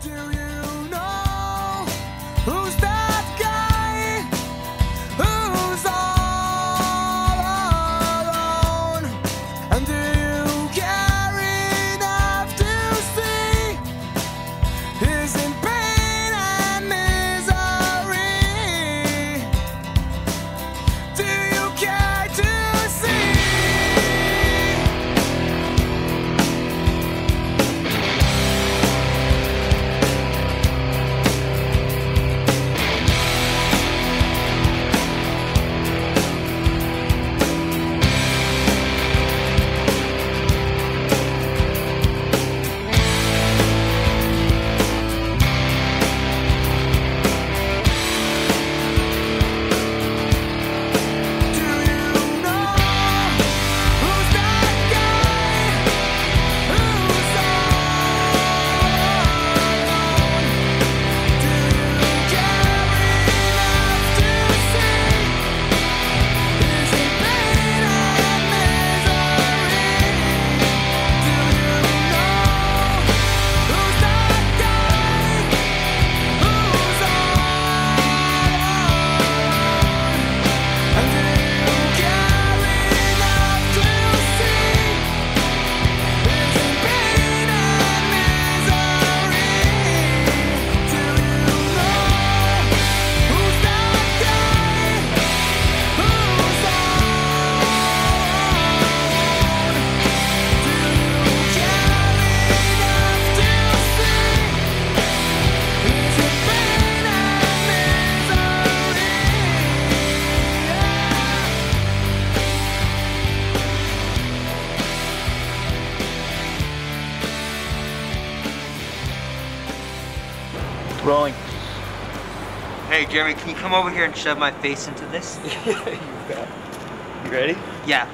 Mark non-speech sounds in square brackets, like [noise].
do Rolling. Hey, Jeremy, can you come over here and shove my face into this? [laughs] you bet. You ready? Yeah.